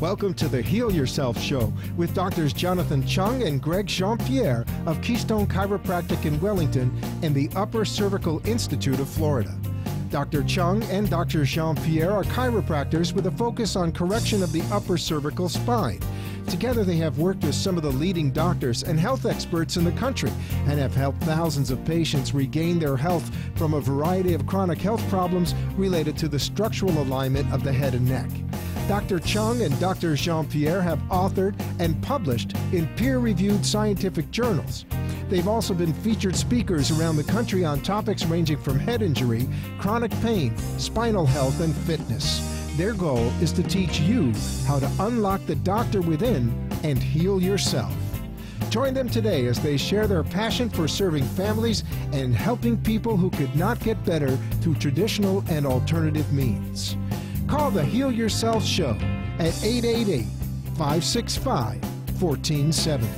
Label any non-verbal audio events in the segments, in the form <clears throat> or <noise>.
Welcome to the Heal Yourself Show with Doctors Jonathan Chung and Greg Jean Pierre of Keystone Chiropractic in Wellington and the Upper Cervical Institute of Florida. Dr. Chung and Dr. Jean Pierre are chiropractors with a focus on correction of the upper cervical spine. Together, they have worked with some of the leading doctors and health experts in the country and have helped thousands of patients regain their health from a variety of chronic health problems related to the structural alignment of the head and neck. Dr. Chung and Dr. Jean Pierre have authored and published in peer reviewed scientific journals. They've also been featured speakers around the country on topics ranging from head injury, chronic pain, spinal health, and fitness. Their goal is to teach you how to unlock the doctor within and heal yourself. Join them today as they share their passion for serving families and helping people who could not get better through traditional and alternative means. Call the Heal Yourself Show at 888 565 1470.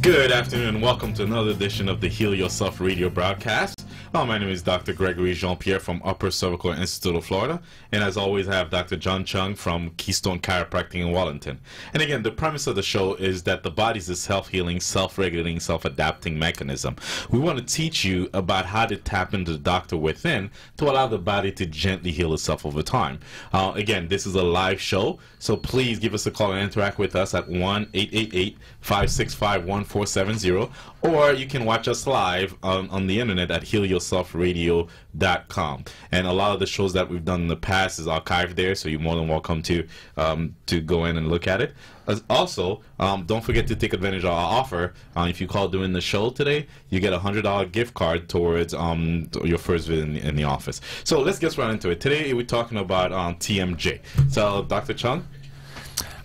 Good afternoon and welcome to another edition of the Heal Yourself radio broadcast. Oh, my name is Dr. Gregory Jean Pierre from Upper Cervical Institute of Florida. And as always, I have Dr. John Chung from Keystone Chiropractic in Wellington. And again, the premise of the show is that the body is a self healing, self regulating, self adapting mechanism. We want to teach you about how to tap into the doctor within to allow the body to gently heal itself over time. Uh, again, this is a live show, so please give us a call and interact with us at 1 888 565 1470, or you can watch us live on, on the internet at Heal Your yourselfradio.com. And a lot of the shows that we've done in the past is archived there, so you're more than welcome to um, to go in and look at it. As also, um, don't forget to take advantage of our offer. Uh, if you call during the show today, you get a hundred dollar gift card towards um, your first visit in the, in the, office. So let's get right into it. Today we're talking about um, TMJ. So, Dr. Chung.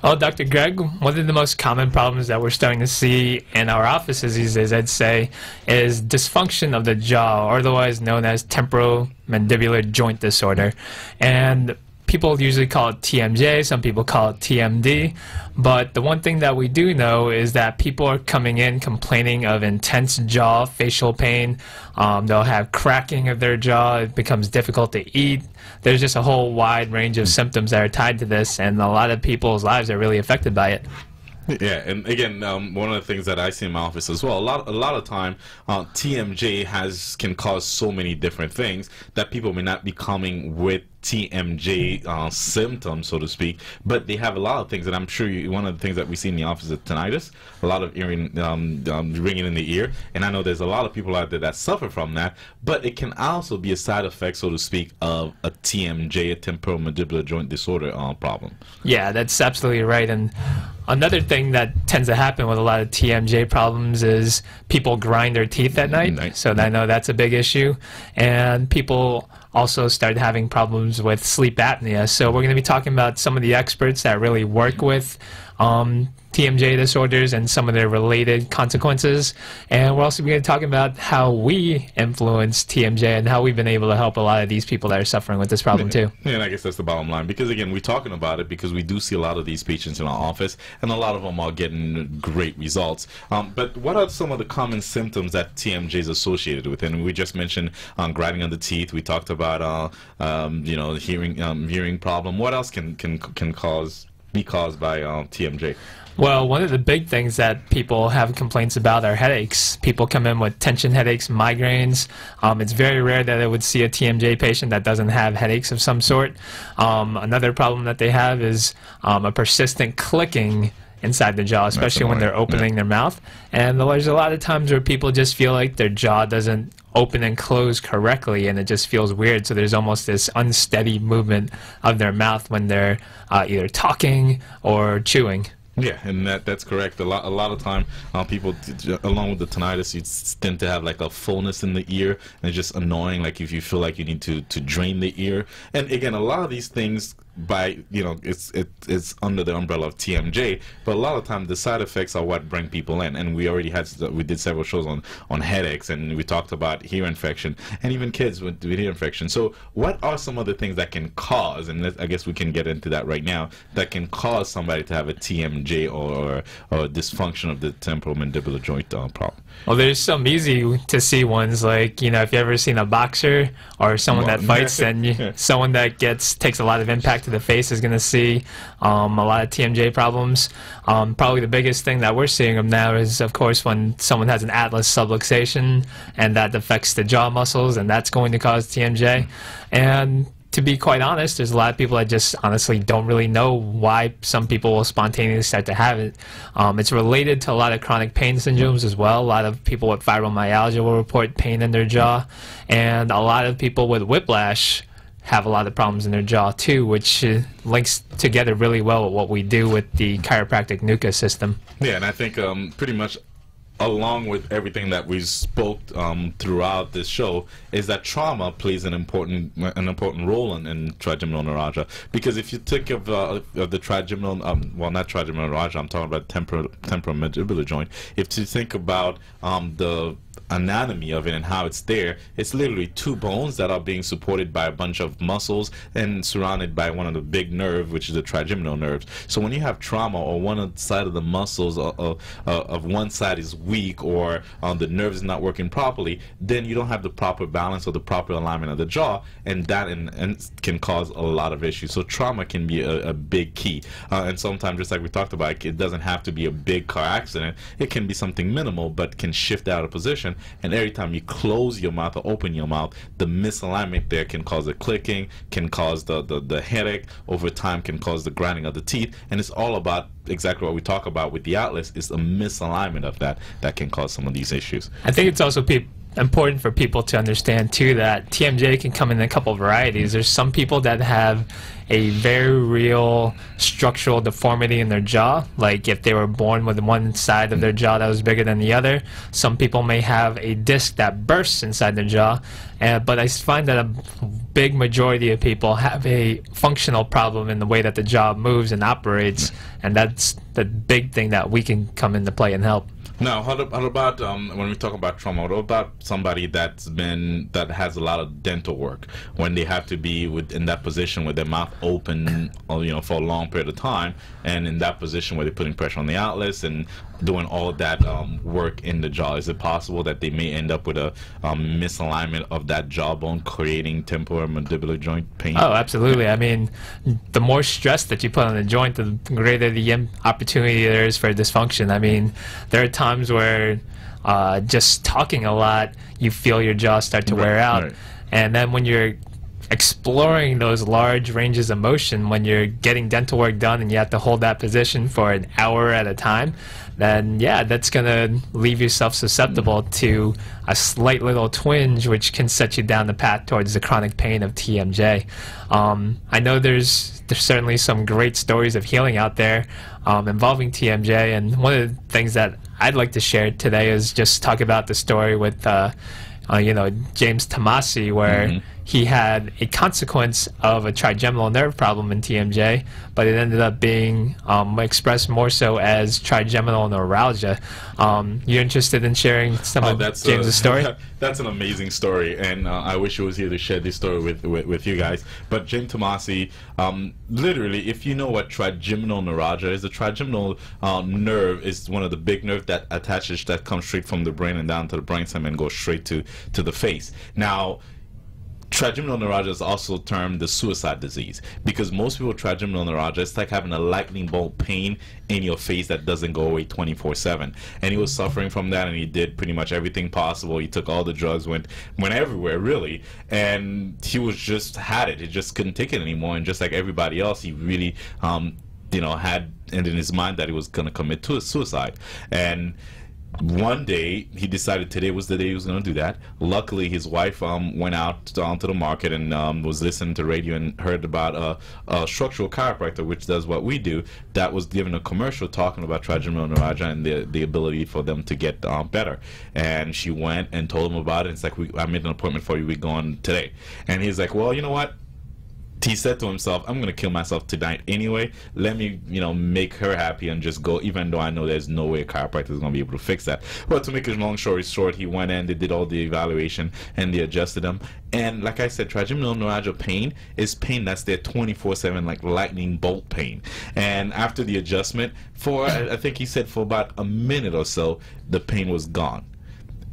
Oh, well, Dr. Greg, one of the most common problems that we're starting to see in our offices these days, I'd say, is dysfunction of the jaw, otherwise known as temporomandibular joint disorder. And people usually call it TMJ, some people call it TMD. But the one thing that we do know is that people are coming in complaining of intense jaw facial pain. Um, they'll have cracking of their jaw. It becomes difficult to eat. There's just a whole wide range of symptoms that are tied to this, and a lot of people's lives are really affected by it. Yeah, and again, um, one of the things that I see in my office as well, a lot, a lot of time, uh, TMJ has can cause so many different things that people may not be coming with TMJ uh, symptoms, so to speak, but they have a lot of things. And I'm sure you, one of the things that we see in the office is tinnitus, a lot of earring, um, um, ringing in the ear. And I know there's a lot of people out there that suffer from that, but it can also be a side effect, so to speak, of a TMJ, a temporal mandibular joint disorder uh, problem. Yeah, that's absolutely right. And another thing that tends to happen with a lot of TMJ problems is people grind their teeth at night. night. So I know that's a big issue. And people also started having problems with sleep apnea. So we're going to be talking about some of the experts that really work with um, TMJ disorders and some of their related consequences. And we're also going to talk about how we influence TMJ and how we've been able to help a lot of these people that are suffering with this problem too. Yeah, and I guess that's the bottom line because again, we're talking about it because we do see a lot of these patients in our office, and a lot of them are getting great results. Um, but what are some of the common symptoms that TMJ is associated with? And we just mentioned um, grinding on the teeth. We talked about uh, um, you know hearing um, hearing problem. What else can can can cause be caused by uh, TMJ? Well, one of the big things that people have complaints about are headaches. People come in with tension headaches, migraines. Um, it's very rare that I would see a TMJ patient that doesn't have headaches of some sort. Um, another problem that they have is um, a persistent clicking inside the jaw, especially when they're opening yeah. their mouth. And there's a lot of times where people just feel like their jaw doesn't open and close correctly, and it just feels weird. So there's almost this unsteady movement of their mouth when they're uh, either talking or chewing. Yeah, and that that's correct. A lot a lot of time, uh, people along with the tinnitus, you tend to have like a fullness in the ear, and it's just annoying. Like if you feel like you need to to drain the ear, and again, a lot of these things by you know it's it, it's under the umbrella of TMJ, but a lot of times the side effects are what bring people in. And we already had we did several shows on on headaches, and we talked about ear infection, and even kids with, with ear infection. So what are some of the things that can cause? And I guess we can get into that right now. That can cause somebody to have a TMJ or or, dysfunction of the temporal mandibular joint uh, problem. Well, there's some easy to see ones like you know if you ever seen a boxer or someone that fights <laughs> and <laughs> someone that gets takes a lot of impact to the face is going to see um, a lot of TMJ problems. Um, probably the biggest thing that we're seeing them now is, of course, when someone has an atlas subluxation and that affects the jaw muscles, and that's going to cause TMJ. And to be quite honest, there's a lot of people that just honestly don't really know why some people will spontaneously start to have it. Um, it's related to a lot of chronic pain syndromes as well. A lot of people with fibromyalgia will report pain in their jaw, and a lot of people with whiplash have a lot of problems in their jaw too, which uh, links together really well with what we do with the chiropractic NUCCA system. Yeah, and I think um, pretty much along with everything that we spoke um, throughout this show, is that trauma plays an important an important role in, in trigeminal neuralgia. Because if you think of, uh, of the trigeminal, um, well, not trigeminal neuralgia, I'm talking about temporal temporal mandibular joint. If you think about um, the anatomy of it and how it's there, it's literally two bones that are being supported by a bunch of muscles and surrounded by one of the big nerve, which is the trigeminal nerves. So when you have trauma or one side of the muscles of, of, of one side is weak or um, the nerve is not working properly, then you don't have the proper balance or the proper alignment of the jaw, and that can cause a lot of issues. So trauma can be a, big key, uh, and sometimes just like we talked about, it doesn't have to be a big car accident. It can be something minimal, but can shift out of position and every time you close your mouth or open your mouth, the misalignment there can cause the clicking, can cause the, the, the headache, over time can cause the grinding of the teeth, and it's all about exactly what we talk about with the atlas is a misalignment of that that can cause some of these issues. I think it's also people important for people to understand too that TMJ can come in a couple varieties. There's some people that have a very real structural deformity in their jaw, like if they were born with one side of their jaw that was bigger than the other. Some people may have a disc that bursts inside their jaw, uh, but I find that a big majority of people have a functional problem in the way that the jaw moves and operates, and that's the big thing that we can come into play and help. Now, how, about um, when we talk about trauma? What about somebody that's been that has a lot of dental work when they have to be with, in that position with their mouth open, you know, for a long period of time, and in that position where they're putting pressure on the outlets and doing all that um, work in the jaw? Is it possible that they may end up with a um, misalignment of that jawbone, creating temporal mandibular joint pain? Oh, absolutely. I mean, the more stress that you put on the joint, the greater the opportunity there is for dysfunction. I mean, there are times where uh, just talking a lot, you feel your jaw start to right, wear out. Right. And then when you're exploring those large ranges of motion when you're getting dental work done and you have to hold that position for an hour at a time, then yeah, that's going to leave yourself susceptible to a slight little twinge, which can set you down the path towards the chronic pain of TMJ. Um, I know there's there's certainly some great stories of healing out there um, involving TMJ, and one of the things that I'd like to share today is just talk about the story with. Uh, uh, you know, James Tomasi, where mm-hmm. He had a consequence of a trigeminal nerve problem in TMJ, but it ended up being um, expressed more so as trigeminal neuralgia. Um, you're interested in sharing some oh, of James's a, <laughs> story? that's an amazing story, and uh, I wish he was here to share this story with, with, with you guys. But James Tomasi, um, literally, if you know what trigeminal neuralgia is, the trigeminal uh, nerve is one of the big nerves that attaches, that comes straight from the brain and down to the brainstem and goes straight to, to the face. Now, trigeminal neuralgia is also termed the suicide disease because most people trigeminal neuralgia it's like having a lightning bolt pain in your face that doesn't go away 24/7 and he was suffering from that and he did pretty much everything possible. He took all the drugs went went everywhere really. And he was just had it. He just couldn't take it anymore. And just like everybody else he really um you know had and in his mind that he was going to commit to a suicide. And one day he decided today was the day he was going to do that. Luckily, his wife um, went out onto the market and um, was listening to radio and heard about a, a, structural chiropractor, which does what we do. That was given a commercial talking about trigeminal neuralgia and the the ability for them to get um, better. And she went and told him about it. It's like, we, I made an appointment for you. We're going today. And he's like, well, you know what? He said to himself, "I'm going to kill myself tonight anyway. Let me, you know, make her happy and just go, even though I know there's no way a chiropractor is going to be able to fix that." But to make a long story short, he went in, they did all the evaluation, and they adjusted him. And like I said, trigeminal neuralgia pain is pain that's there 24/7, like lightning bolt pain. And after the adjustment, for I think he said for about a minute or so, the pain was gone,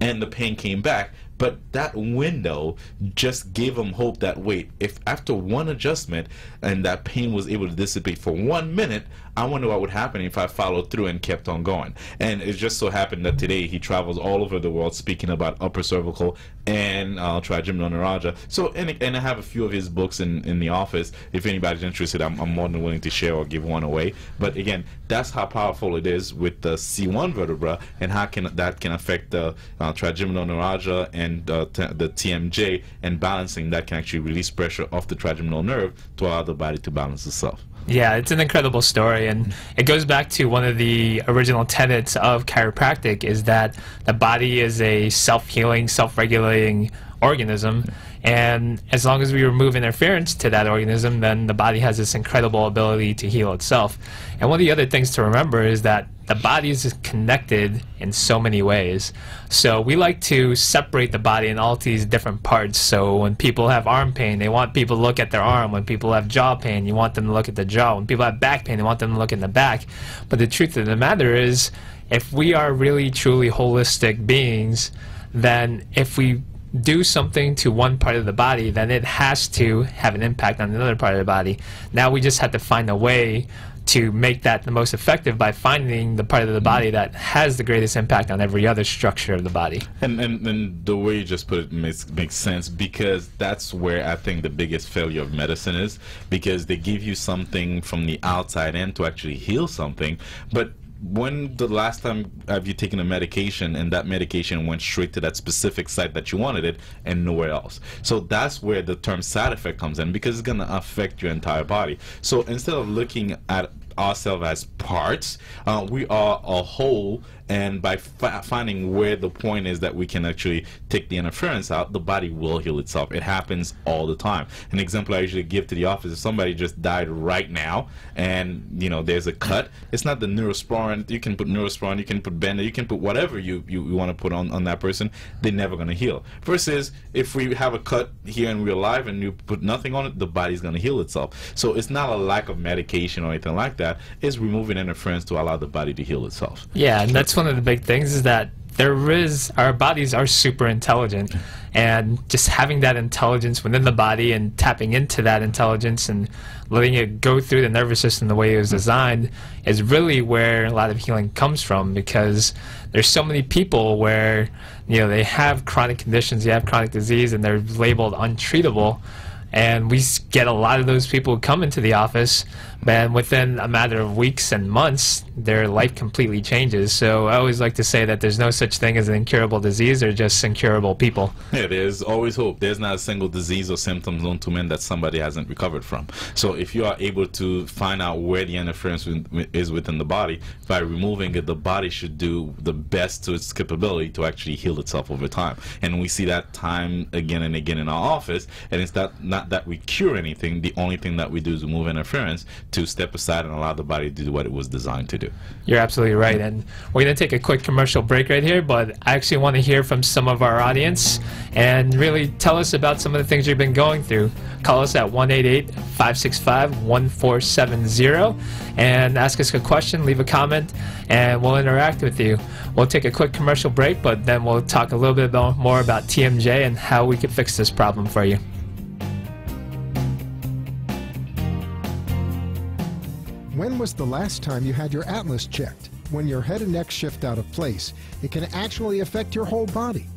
and the pain came back but that window just gave him hope that wait, if after one adjustment and that pain was able to dissipate for one minute, I wonder what would happen if I followed through and kept on going. And it just so happened that today he travels all over the world speaking about upper cervical and uh, trigeminal neuralgia. So, and, and I have a few of his books in, in the office. If anybody's interested, I'm, I'm more than willing to share or give one away. But again, that's how powerful it is with the C1 vertebra and how can that can affect the uh, trigeminal neuralgia and uh, the TMJ and balancing that can actually release pressure off the trigeminal nerve to allow the body to balance itself. Yeah, it's an incredible story, and mm-hmm. it goes back to one of the original tenets of chiropractic: is that the body is a self-healing, self-regulating organism, and as long as we remove interference to that organism, then the body has this incredible ability to heal itself. And one of the other things to remember is that the body is connected in so many ways. So we like to separate the body in all these different parts. So when people have arm pain, they want people to look at their arm. When people have jaw pain, you want them to look at the jaw. When people have back pain, they want them to look in the back. But the truth of the matter is, if we are really truly holistic beings, then if we do something to one part of the body, then it has to have an impact on another part of the body. Now we just have to find a way to make that the most effective by finding the part of the mm-hmm. body that has the greatest impact on every other structure of the body. And and, and the way you just put it makes makes sense because that's where I think the biggest failure of medicine is because they give you something from the outside in to actually heal something, but when the last time have you taken a medication and that medication went straight to that specific site that you wanted it and nowhere else? So that's where the term side effect comes in because it's going to affect your entire body. So instead of looking at ourselves as parts uh, we are a whole and by finding where the point is that we can actually take the interference out, the body will heal itself. It happens all the time. An example I usually give to the office: if somebody just died right now, and you know there's a cut, it's not the Neosporin. You can put Neosporin, you can put bender, you can put whatever you you, you want to put on on that person. They're never going to heal. Versus if we have a cut here in real life and you put nothing on it, the body's going to heal itself. So it's not a lack of medication or anything like that. It's removing interference to allow the body to heal itself. Yeah, and that's one of the big things is that there is our bodies are super intelligent and just having that intelligence within the body and tapping into that intelligence and letting it go through the nervous system the way it was mm-hmm. designed is really where a lot of healing comes from because there's so many people where you know they have chronic conditions they have chronic disease and they're labeled untreatable and we get a lot of those people who come into the office and within a matter of weeks and months their life completely changes. So i always like to say that there's no such thing as an incurable disease or just incurable people. Yeah there's always hope. There's not a single disease or symptom known to men that somebody hasn't recovered from. So if you are able to find out where the interference is within the body by removing it the body should do the best to its capability to actually heal itself over time. And we see that time again and again in our office and it's that not that we cure anything. The only thing that we do is remove interference to step aside and allow the body to do what it was designed to do. You're absolutely right. And we're going to take a quick commercial break right here, but I actually want to hear from some of our audience and really tell us about some of the things you've been going through. Call us at 188 565 1470 and ask us a question, leave a comment, and we'll interact with you. We'll take a quick commercial break, but then we'll talk a little bit more about TMJ and how we can fix this problem for you. When was the last time you had your atlas checked? When your head and neck shift out of place, it can actually affect your whole body.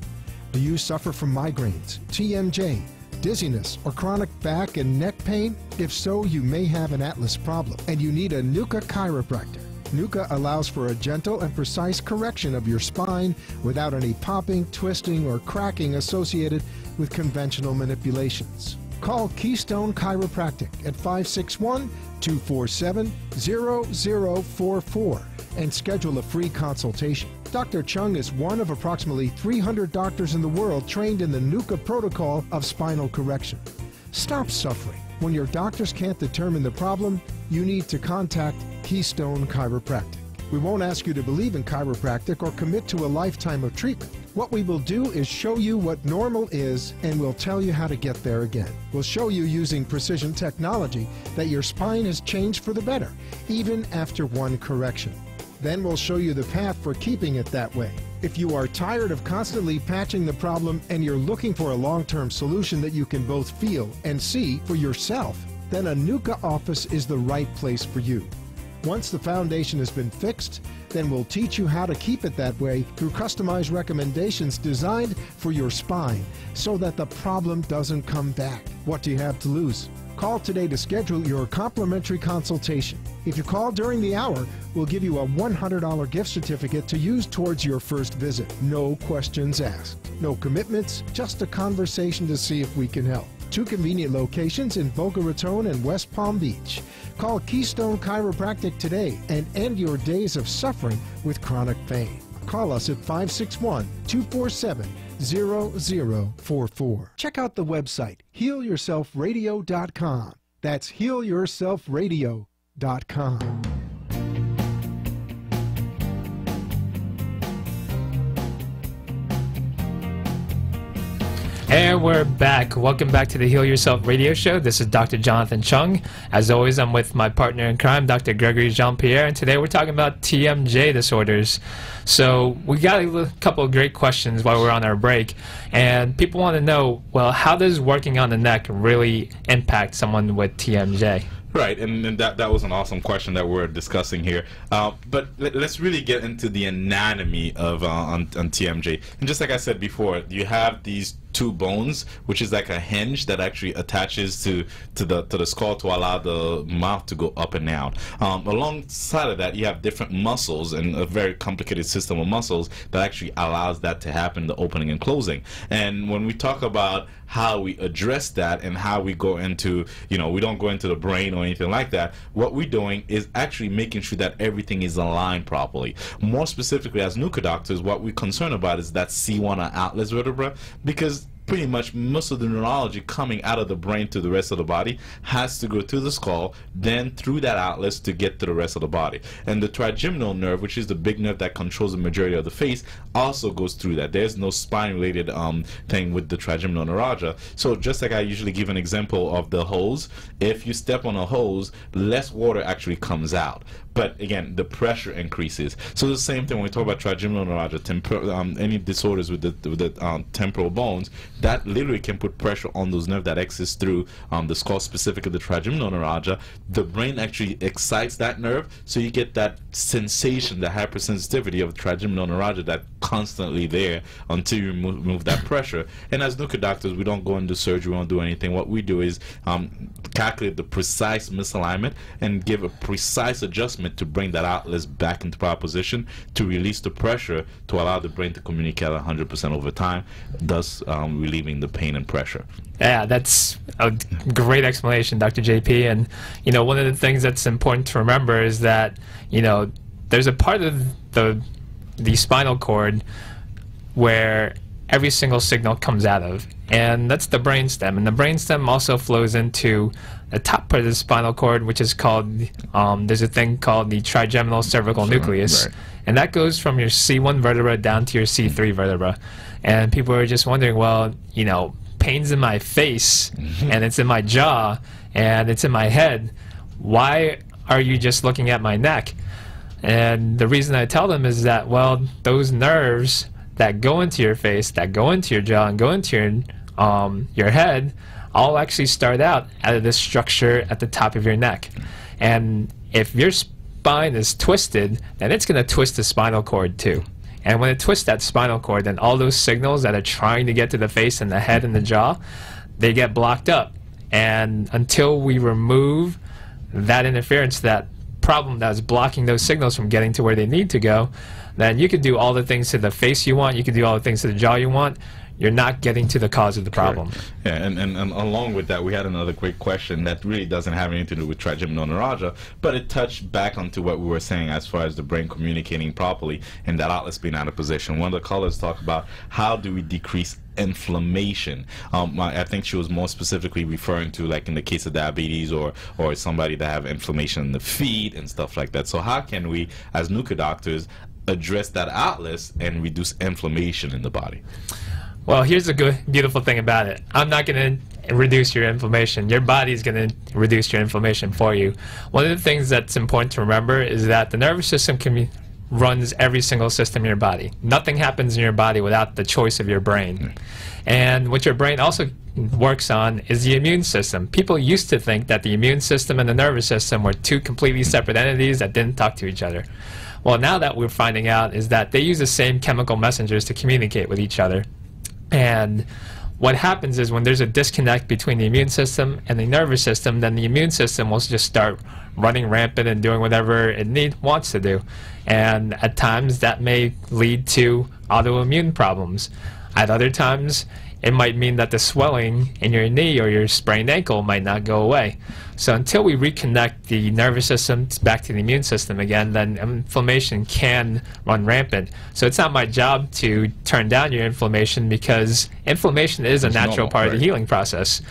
Do you suffer from migraines, TMJ, dizziness, or chronic back and neck pain? If so, you may have an atlas problem and you need a NUCCA chiropractor. NUCCA allows for a gentle and precise correction of your spine without any popping, twisting, or cracking associated with conventional manipulations. Call Keystone Chiropractic at 561 247 0044 and schedule a free consultation. Dr. Chung is one of approximately 300 doctors in the world trained in the NUCCA protocol of spinal correction. Stop suffering. When your doctors can't determine the problem, you need to contact Keystone Chiropractic. We won't ask you to believe in chiropractic or commit to a lifetime of treatment. What we will do is show you what normal is and we'll tell you how to get there again. We'll show you using precision technology that your spine has changed for the better, even after one correction. Then we'll show you the path for keeping it that way. If you are tired of constantly patching the problem and you're looking for a long term solution that you can both feel and see for yourself, then a NUCCA office is the right place for you. Once the foundation has been fixed, then we'll teach you how to keep it that way through customized recommendations designed for your spine so that the problem doesn't come back. What do you have to lose? Call today to schedule your complimentary consultation. If you call during the hour, we'll give you a $100 gift certificate to use towards your first visit. No questions asked. No commitments, just a conversation to see if we can help. Two convenient locations in Boca Raton and West Palm Beach. Call Keystone Chiropractic today and end your days of suffering with chronic pain. Call us at 561 247 0044. Check out the website healyourselfradio.com. That's healyourselfradio.com. And we're back. Welcome back to the Heal Yourself radio show. This is Dr. Jonathan Chung. As always, I'm with my partner in crime, Dr. Gregory Jean Pierre, and today we're talking about TMJ disorders. So, we got a couple of great questions while we're on our break, and people want to know well, how does working on the neck really impact someone with TMJ? Right, and, and, that that was an awesome question that we're discussing here. Uh, but let, us really get into the anatomy of uh, on, on TMJ. And just like I said before, you have these two bones, which is like a hinge that actually attaches to to the to the skull to allow the mouth to go up and down. Um, alongside of that, you have different muscles and a very complicated system of muscles that actually allows that to happen, the opening and closing. And when we talk about how we address that and how we go into, you know, we don't go into the brain or anything like that. What we're doing is actually making sure that everything is aligned properly. More specifically, as NUCCA doctors, what we're concerned about is that C1 or atlas vertebra because pretty much most of the neurology coming out of the brain to the rest of the body has to go through the skull, then through that atlas to get to the rest of the body. And the trigeminal nerve, which is the big nerve that controls the majority of the face, also goes through that. There's no spine-related um, thing with the trigeminal neuralgia. So just like I usually give an example of the hose, if you step on a hose, less water actually comes out but again, the pressure increases. So the same thing when we talk about trigeminal neuralgia, um, any disorders with the, with the um, temporal bones, that literally can put pressure on those nerves that exist through um, the skull, specifically the trigeminal neuralgia. The brain actually excites that nerve, so you get that sensation, the hypersensitivity of trigeminal neuralgia that constantly there until you move, remove that pressure. And as NUCCA doctors, we don't go into surgery, we don't do anything. What we do is um, calculate the precise misalignment and give a precise adjustment to bring that atlas back into proper position to release the pressure to allow the brain to communicate 100% over time, thus um, relieving the pain and pressure. Yeah, that's a great explanation, Dr. JP. And, you know, one of the things that's important to remember is that, you know, there's a part of the the spinal cord where every single signal comes out of, and that's the brainstem. And the brainstem also flows into the top part of the spinal cord, which is called um, there's a thing called the trigeminal cervical nucleus, right. and that goes from your C1 vertebra down to your C3 vertebra. And people are just wondering, well, you know, pain's in my face, mm-hmm. and it's in my jaw, and it's in my head. Why are you just looking at my neck? And the reason I tell them is that, well, those nerves that go into your face, that go into your jaw, and go into your um, your head, all actually start out out of this structure at the top of your neck. And if your spine is twisted, then it's going to twist the spinal cord too. And when it twists that spinal cord, then all those signals that are trying to get to the face and the head and the jaw, they get blocked up. And until we remove that interference, that problem that's blocking those signals from getting to where they need to go, then you can do all the things to the face you want, you can do all the things to the jaw you want. You're not getting to the cause of the problem. Correct. Yeah, and, and, and along with that, we had another great question that really doesn't have anything to do with trigeminal neuralgia, but it touched back onto what we were saying as far as the brain communicating properly and that atlas being out of position. One of the callers talked about how do we decrease inflammation. Um, I, think she was more specifically referring to like in the case of diabetes or or somebody that have inflammation in the feet and stuff like that. So how can we, as NUCCA doctors, address that atlas and reduce inflammation in the body? Well, here's the good, beautiful thing about it. I'm not going to reduce your inflammation. Your body's going to reduce your inflammation for you. One of the things that's important to remember is that the nervous system can be, runs every single system in your body. Nothing happens in your body without the choice of your brain. And what your brain also works on is the immune system. People used to think that the immune system and the nervous system were two completely separate entities that didn't talk to each other. Well, now that we're finding out is that they use the same chemical messengers to communicate with each other. And what happens is when there's a disconnect between the immune system and the nervous system, then the immune system will just start running rampant and doing whatever it need wants to do. And at times that may lead to autoimmune problems. At other times, it might mean that the swelling in your knee or your sprained ankle might not go away. So until we reconnect the nervous system back to the immune system again, then inflammation can run rampant. So it's not my job to turn down your inflammation because inflammation is a It's natural normal, part of the healing process.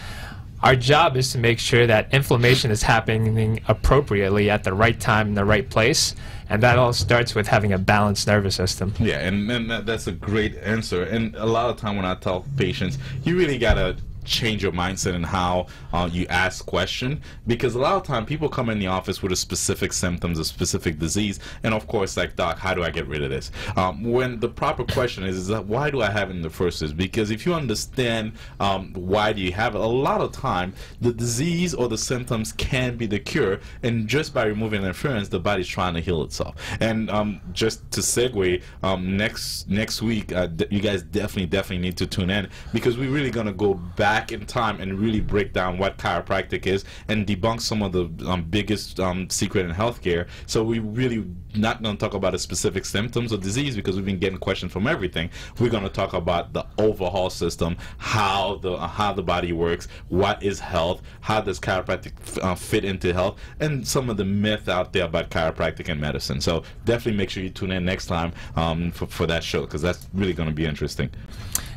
Our job is to make sure that inflammation is happening appropriately at the right time in the right place, and that all starts with having a balanced nervous system. Yeah, and, and that, that's a great answer. And a lot of time when I tell patients, you really gotta change your mindset and how uh, you ask question. Because a lot of time people come in the office with a specific symptoms a specific disease and of course like doc how do i get rid of this? Um, when the proper question is, is that why do i have it in the first place? Because if you understand um, why do you have it a lot of time the disease or the symptoms can be the cure and just by removing the interference the body's trying to heal itself. And um, just to segue um, next next week uh, you guys definitely definitely need to tune in because we're really going to go back in time and really break down what chiropractic is and debunk some of the um, biggest um, secret in healthcare. So we really not going to talk about the specific symptoms of disease because we've been getting questions from everything. We're going to talk about the overhaul system how the uh, how the body works what is health how does chiropractic uh, fit into health and some of the myth out there about chiropractic and medicine. So definitely make sure you tune in next time um, for, for that show because that's really going to be interesting.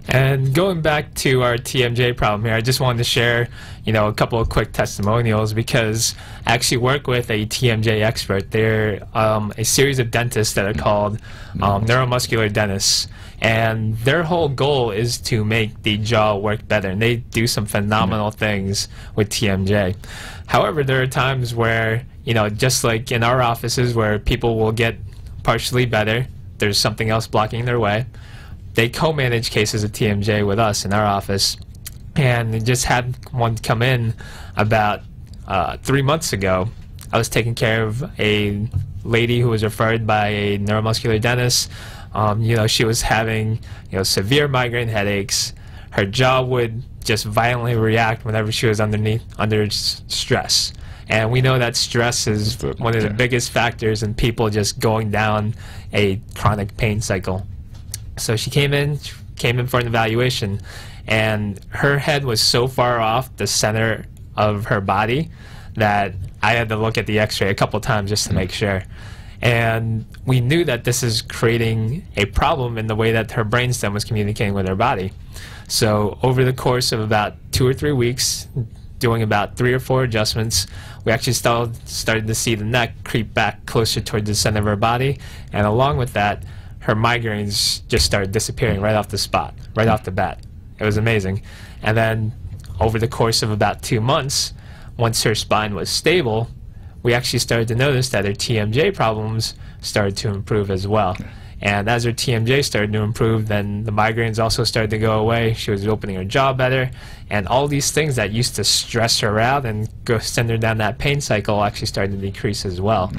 And going back to our TMJ problem here, I just wanted to share, you know, a couple of quick testimonials because I actually work with a TMJ expert. They're um, a series of dentists that are called um, neuromuscular dentists, and their whole goal is to make the jaw work better. And they do some phenomenal things with TMJ. However, there are times where, you know, just like in our offices where people will get partially better, there's something else blocking their way they co-manage cases of TMJ with us in our office, and just had one come in about uh, three months ago. I was taking care of a lady who was referred by a neuromuscular dentist. Um, you know, she was having you know severe migraine headaches. Her jaw would just violently react whenever she was underneath under s- stress. And we know that stress is one of the biggest factors in people just going down a chronic pain cycle. So she came in, came in for an evaluation, and her head was so far off the center of her body that I had to look at the X-ray a couple times just to make sure. And we knew that this is creating a problem in the way that her brainstem was communicating with her body. So over the course of about two or three weeks, doing about three or four adjustments, we actually started, to see the neck creep back closer toward the center of her body. And along with that, her migraines just started disappearing right off the spot, right off the bat. It was amazing. And then over the course of about two months, once her spine was stable, we actually started to notice that her TMJ problems started to improve as well. And as her TMJ started to improve, then the migraines also started to go away. She was opening her jaw better. And all these things that used to stress her out and go send her down that pain cycle actually started to decrease as well.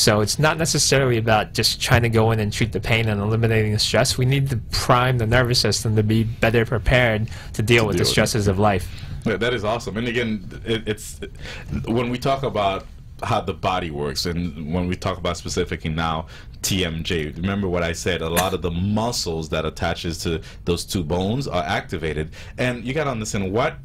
So it's not necessarily about just trying to go in and treat the pain and eliminating the stress. We need to prime the nervous system to be better prepared to deal with deal the with stresses of life. Yeah, that is awesome. And again, it, it's when we talk about how the body works, and when we talk about specifically now TMJ. Remember what I said? A lot of the muscles that attaches to those two bones are activated, and you got to understand what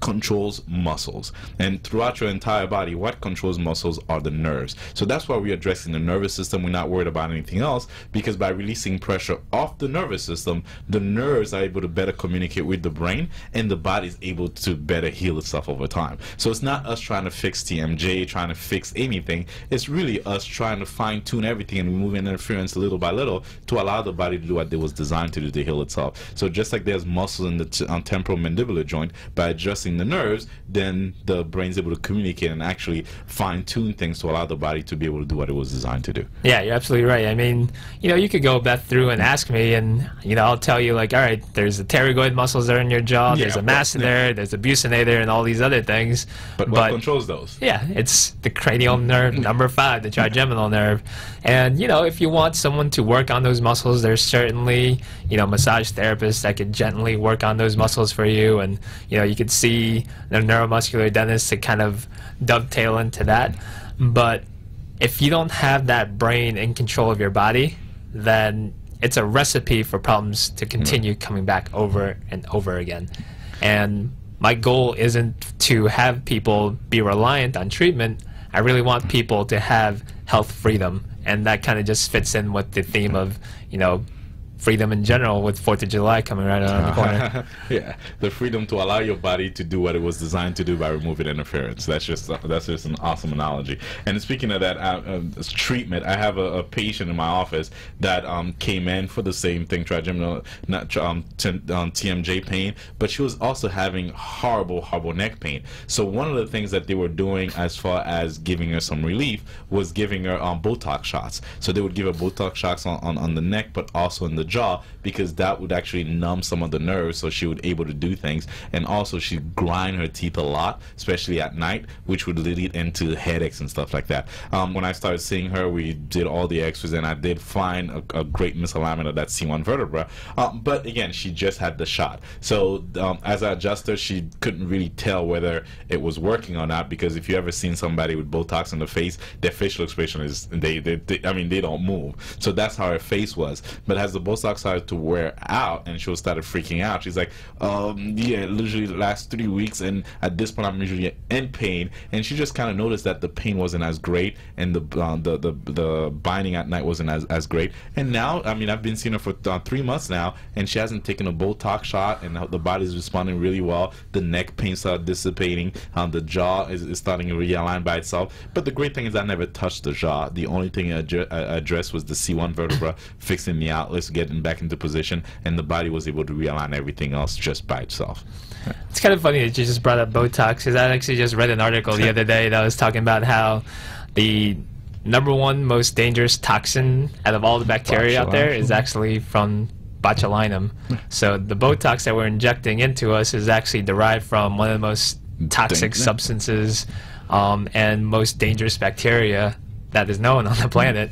controls muscles. And throughout your entire body, what controls muscles are the nerves. So that's why we're addressing the nervous system. We're not worried about anything else because by releasing pressure off the nervous system, the nerves are able to better communicate with the brain and the body is able to better heal itself over time. So it's not us trying to fix TMJ, trying to fix anything. It's really us trying to fine tune everything and remove interference little by little to allow the body to do what it was designed to do to heal itself. So just like there's muscles in the temporal mandibular joint, by adjusting the nerves, then the brain's able to communicate and actually fine tune things to allow the body to be able to do what it was designed to do. Yeah, you're absolutely right. I mean, you know, you could go back through and ask me, and you know, I'll tell you like, all right, there's the pterygoid muscles there in your jaw, Yeah, there's a masseter, yeah. there's a buccinator, and all these other things. But what controls those? Yeah, it's the cranial nerve number five, the trigeminal nerve. And, you know, if you want someone to work on those muscles, there's certainly, you know, massage therapists that can gently work on those muscles for you. And, you know, you could see the neuromuscular dentist to kind of dovetail into that. But if you don't have that brain in control of your body, then it's a recipe for problems to continue mm-hmm. coming back over and over again. And my goal isn't to have people be reliant on treatment. I really want people to have health freedom. And that kind of just fits in with the theme of, you know, freedom in general with 4th of July coming right around the <laughs> corner. yeah, the freedom to allow your body to do what it was designed to do by removing interference. That's just that's just an awesome analogy. And speaking of that uh, uh, treatment, I have a, a patient in my office that um, came in for the same thing, trigeminal, not um, t- um, TMJ pain, but she was also having horrible, horrible neck pain. So one of the things that they were doing as far as giving her some relief was giving her um, Botox shots. So they would give her Botox shots on, on, on the neck, but also in the jaw because that would actually numb some of the nerves so she would able to do things. And also she grind her teeth a lot especially at night which would lead into headaches and stuff like that. Um, when i started seeing her we did all the x-rays and i did find a, a great misalignment of that c1 vertebra. Um, but again she just had the shot. So um, as an adjuster she couldn't really tell whether it was working or not because if you ever seen somebody with botox in the face their facial expression is they, they, they i mean they don't move. So that's how her face was. But as the botox started to wear out and she started freaking out. She's like um yeah literally the last three weeks and at this point i'm usually in pain. And she just kind of noticed that the pain wasn't as great and the uh, the, the the binding at night wasn't as, as great. And now i mean i've been seeing her for uh, three months now and she hasn't taken a botox shot and the body's responding really well. The neck pain started dissipating um, the jaw is, is starting to realign by itself. But the great thing is i never touched the jaw. The only thing i I addressed was the c1 vertebra fixing the atlas getting back into position and the body was able to realign everything else just by itself It's kind of funny that you just brought up Botox because I actually just read an article the <laughs> other day that was talking about how the number one most dangerous toxin out of all the bacteria out there is actually from botulinum. So the Botox that we're injecting into us is actually derived from one of the most toxic substances um, and most dangerous bacteria that is known on the planet.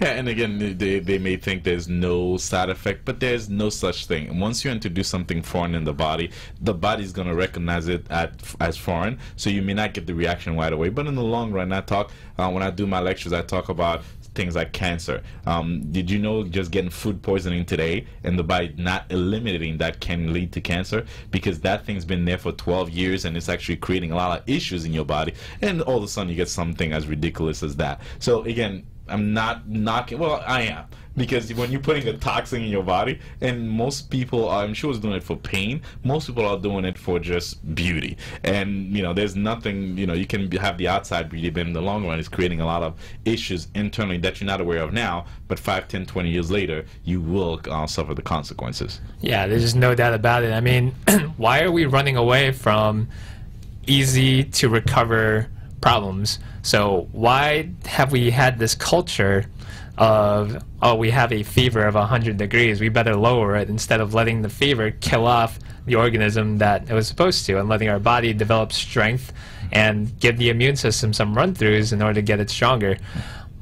Yeah, and again, they, they may think there's no side effect, but there's no such thing. Once you introduce something foreign in the body, the body's going to recognize it at, as foreign, so you may not get the reaction right away. But in the long run, I talk, uh, when I do my lectures, I talk about things like cancer. Um, did you know just getting food poisoning today and the body not eliminating that can lead to cancer? Because that thing's been there for 12 years and it's actually creating a lot of issues in your body. And all of a sudden, you get something as ridiculous as that. So, again, I'm not knocking. Well, I am because when you're putting a toxin in your body, and most people, I'm sure, is doing it for pain. Most people are doing it for just beauty, and you know, there's nothing. You know, you can have the outside beauty, but in the long run, it's creating a lot of issues internally that you're not aware of now. But 5, 10, 20 years later, you will uh, suffer the consequences. Yeah, there's just no doubt about it. I mean, <clears throat> why are we running away from easy to recover problems? So why have we had this culture of oh we have a fever of 100 degrees we better lower it instead of letting the fever kill off the organism that it was supposed to and letting our body develop strength and give the immune system some run throughs in order to get it stronger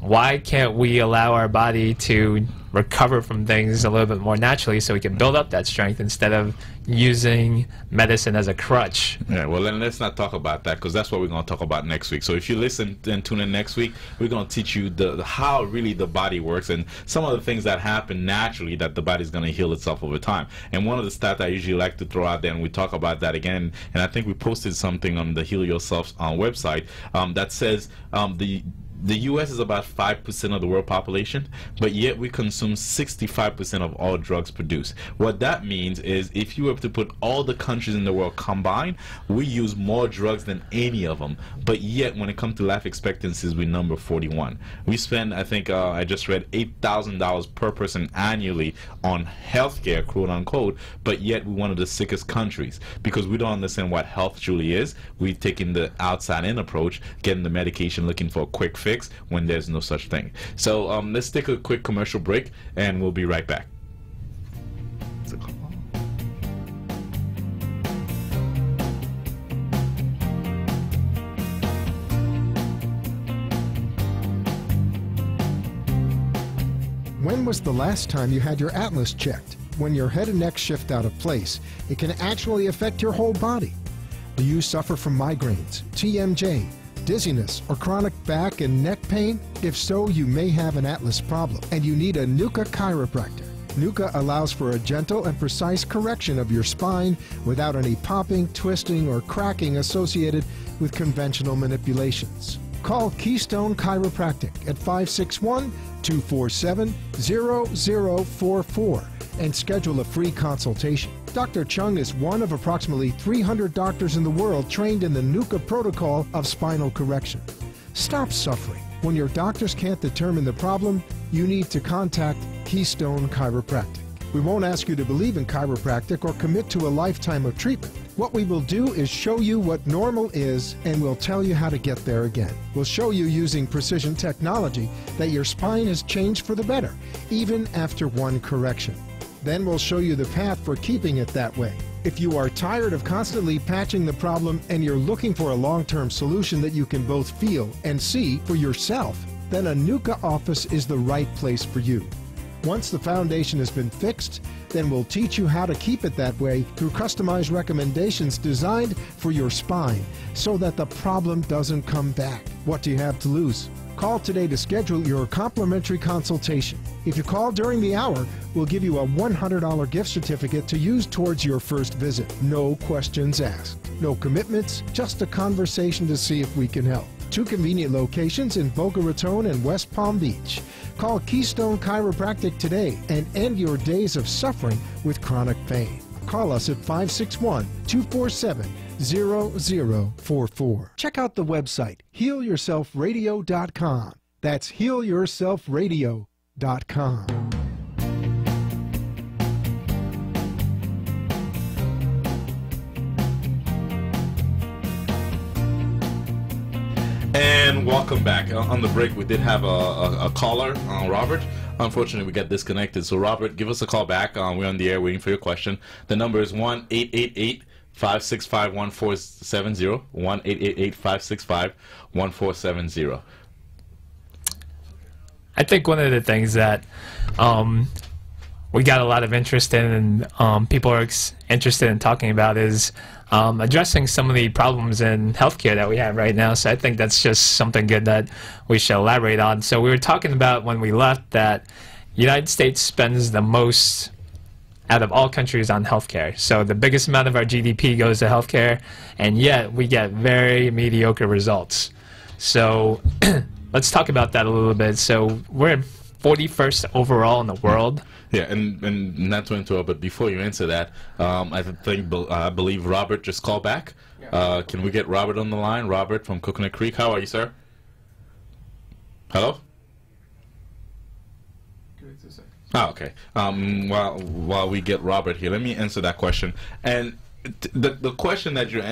why can't we allow our body to recover from things a little bit more naturally so we can build up that strength instead of using medicine as a crutch. Yeah, well, then let's not talk about that because that's what we're going to talk about next week. So if you listen and tune in next week, we're going to teach you the, the how really the body works and some of the things that happen naturally that the body's going to heal itself over time. And one of the stats I usually like to throw out there, and we talk about that again, and I think we posted something on the Heal Yourself uh, website um, that says um, the the U.S. is about 5% of the world population, but yet we consume 65% of all drugs produced. What that means is if you were to put all the countries in the world combined, we use more drugs than any of them, but yet when it comes to life expectancies, we number 41. We spend, I think, uh, I just read $8,000 per person annually on healthcare, quote unquote, but yet we're one of the sickest countries because we don't understand what health truly is. We've taken the outside in approach, getting the medication, looking for a quick fix when there's no such thing. So um, let's take a quick commercial break and we'll be right back. When was the last time you had your atlas checked? When your head and neck shift out of place, it can actually affect your whole body. Do you suffer from migraines, TMJ, dizziness, or chronic back and neck pain? If so, you may have an Atlas problem and you need a NUCCA chiropractor. NUCCA allows for a gentle and precise correction of your spine without any popping, twisting, or cracking associated with conventional manipulations. Call Keystone Chiropractic at 561 247 0044 and schedule a free consultation. Dr. Chung is one of approximately 300 doctors in the world trained in the NUCCA protocol of spinal correction. Stop suffering. When your doctors can't determine the problem, you need to contact Keystone Chiropractic. We won't ask you to believe in chiropractic or commit to a lifetime of treatment. What we will do is show you what normal is and we'll tell you how to get there again. We'll show you using precision technology that your spine has changed for the better, even after one correction. Then we'll show you the path for keeping it that way. If you are tired of constantly patching the problem and you're looking for a long-term solution that you can both feel and see for yourself, then a NUCCA office is the right place for you. Once the foundation has been fixed, then we'll teach you how to keep it that way through customized recommendations designed for your spine so that the problem doesn't come back. What do you have to lose? Call today to schedule your complimentary consultation. If you call during the hour, we'll give you a $100 gift certificate to use towards your first visit. No questions asked. No commitments, just a conversation to see if we can help. Two convenient locations in Boca Raton and West Palm Beach. Call Keystone Chiropractic today and end your days of suffering with chronic pain. Call us at 561 247 0044. Check out the website healyourselfradio.com. That's healyourselfradio.com. And welcome back. Uh, On the break, we did have a, a, a caller, uh, Robert. Unfortunately, we got disconnected. So, Robert, give us a call back. Uh, we're on the air waiting for your question. The number is 1 888 565 1470. 1 888 565 1470. I think one of the things that um, we got a lot of interest in and um, people are interested in talking about is um, addressing some of the problems in healthcare that we have right now. So I think that's just something good that we should elaborate on. So we were talking about when we left that United States spends the most out of all countries on healthcare. So the biggest amount of our GDP goes to healthcare, and yet we get very mediocre results. So <clears throat> let's talk about that a little bit. So we're 41st overall in the world. Yeah, and, and not to interrupt, but before you answer that, um, I think I believe Robert just called back. Uh, can we get Robert on the line? Robert from Coconut Creek. How are you, sir? Hello. Oh, okay. Um, while while we get Robert here, let me answer that question. And the the question that you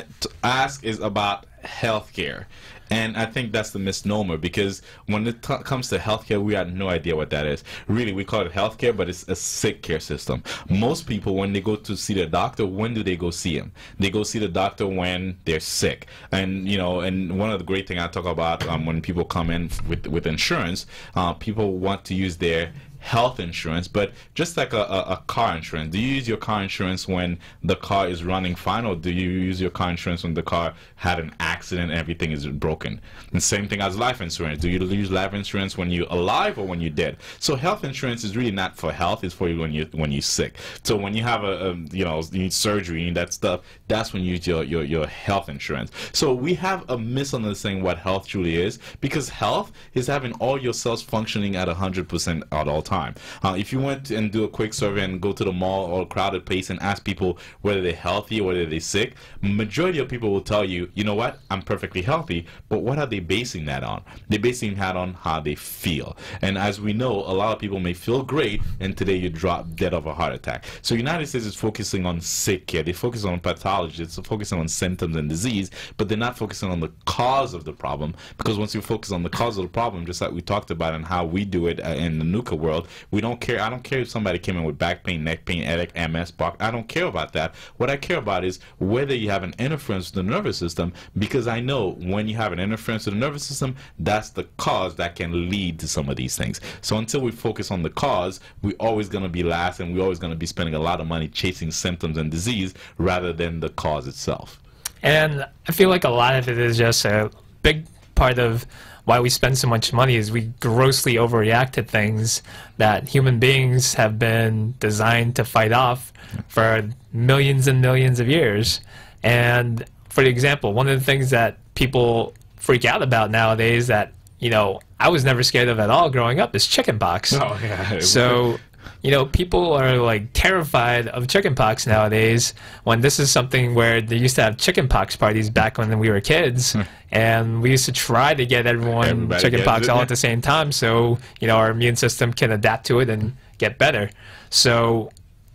ask is about healthcare, and I think that's the misnomer because when it comes to healthcare, we have no idea what that is. Really, we call it healthcare, but it's a sick care system. Most people, when they go to see the doctor, when do they go see him? They go see the doctor when they're sick. And you know, and one of the great thing I talk about um, when people come in with with insurance, uh, people want to use their health insurance, but just like a, a, a, car insurance, do you use your car insurance when the car is running fine, or do you use your car insurance when the car had an accident and everything is broken? And same thing as life insurance. Do you use life insurance when you're alive or when you're dead? So health insurance is really not for health; it's for you when you when you're sick. So when you have a, a you know you need surgery and that stuff, that's when you use your, your your health insurance. So we have a misunderstanding what health truly is because health is having all your cells functioning at 100% at all time. Uh, if you went and do a quick survey and go to the mall or a crowded place and ask people whether they're healthy or whether they're sick, majority of people will tell you, you know what, I'm perfectly healthy. But what are they basing that on? They're basing that on how they feel. And as we know, a lot of people may feel great and today you drop dead of a heart attack. So United States is focusing on sick care. They focus on pathology. It's focusing on symptoms and disease, but they're not focusing on the cause of the problem because once you focus on the cause of the problem, just like we talked about and how we do it uh, in the NUCCA world, we don't care. I don't care if somebody came in with back pain, neck pain, headache, MS, I don't care about that. What I care about is whether you have an interference with the nervous system because I know when you have an interference with the nervous system, that's the cause that can lead to some of these things. So until we focus on the cause, we're always going to be last and we're always going to be spending a lot of money chasing symptoms and disease rather than the cause itself. And I feel like a lot of it is just a big part of why we spend so much money is we grossly overreact to things that human beings have been designed to fight off for millions and millions of years. And for example, one of the things that people freak out about nowadays that, you know, I was never scared of at all growing up is chickenpox. Oh, yeah. <laughs> So you know, people are like terrified of chickenpox nowadays when this is something where they used to have chickenpox parties back when we were kids. Hmm. and we used to try to get everyone chickenpox all at the same time so, you know, our immune system can adapt to it and get better. So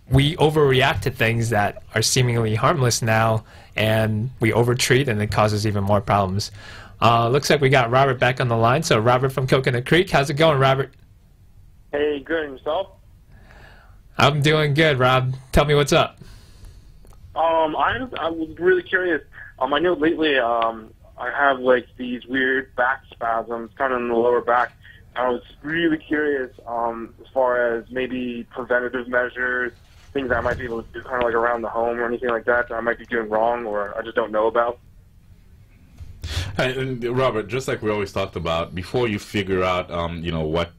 we overreact to things that are seemingly harmless now and we overtreat and it causes even more problems. Uh, looks like we got Robert back on the line. So Robert from Coconut Creek, how's it going, Robert? Hey, good. Yourself? I'm doing good, Rob. Tell me what's up. Um, I I was really curious. Um, I know lately, um, I have like these weird back spasms, kind of in the lower back. I was really curious, um, as far as maybe preventative measures, things I might be able to do, kind of like around the home or anything like that that I might be doing wrong or I just don't know about. And Robert, just like we always talked about, before you figure out, um, you know what,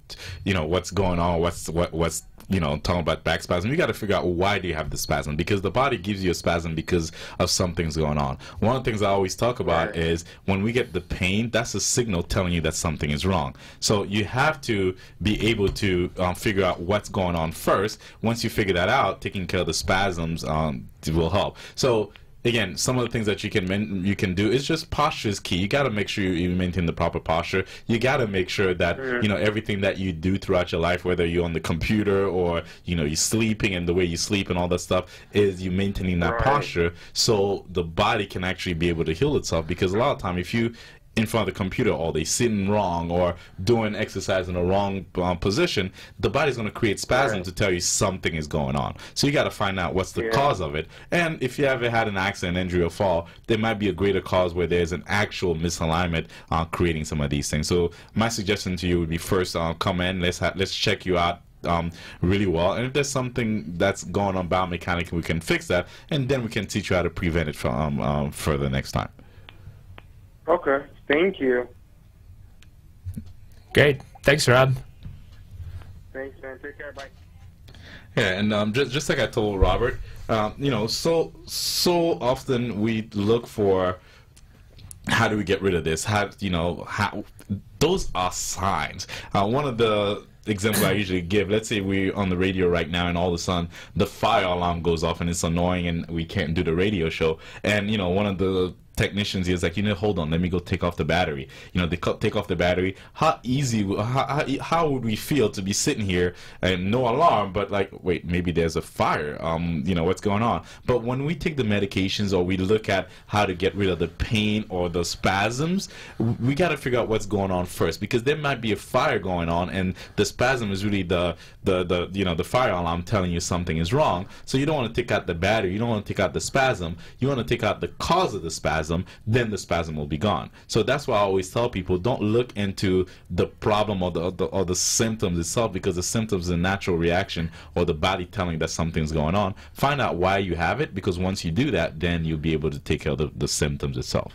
you know what's going on, what's what what's you know, talking about back spasm, you got to figure out why do you have the spasm because the body gives you a spasm because of something's going on. One of the things I always talk about right. is when we get the pain, that's a signal telling you that something is wrong. So you have to be able to um, figure out what's going on first. Once you figure that out, taking care of the spasms um, will help. So again, some of the things that you can you can do is just posture is key. You got to make sure you maintain the proper posture. You got to make sure that mm-hmm. you know everything that you do throughout your life, whether you're on the computer or you know you're sleeping and the way you sleep and all that stuff, is you maintaining that right. posture so the body can actually be able to heal itself. Because a lot of time, if you in front of the computer all day, sitting wrong or doing exercise in the wrong um, position, the body's going to create spasms right. to tell you something is going on. So you got to find out what's the yeah. cause of it. And if you ever had an accident, injury, or fall, there might be a greater cause where there's an actual misalignment uh, creating some of these things. So my suggestion to you would be first uh, come in, let's ha- let's check you out um, really well. And if there's something that's going on biomechanically, we can fix that, and then we can teach you how to prevent it from um, um, further next time. Okay. Thank you. Great. Thanks, Rob. Thanks, man. Take care. Bye. Yeah, and um, just just like I told Robert, um, you know, so so often we look for how do we get rid of this? How you know how those are signs. Uh, one of the example I usually give. Let's say we're on the radio right now, and all of a sudden the fire alarm goes off, and it's annoying, and we can't do the radio show. And you know, one of the technicians he was like you know hold on let me go take off the battery. You know they take off the battery. How easy how, how, would we feel to be sitting here and no alarm but like wait maybe there's a fire um you know what's going on? But when we take the medications or we look at how to get rid of the pain or the spasms we got to figure out what's going on first because there might be a fire going on and the spasm is really the the the you know the fire alarm telling you something is wrong. So you don't want to take out the battery you don't want to take out the spasm you want to take out the cause of the spasm spasm, then the spasm will be gone. So that's why I always tell people don't look into the problem or the, or the, or the symptoms itself because the symptoms is a natural reaction or the body telling that something's going on. Find out why you have it because once you do that, then you'll be able to take care of the, the symptoms itself.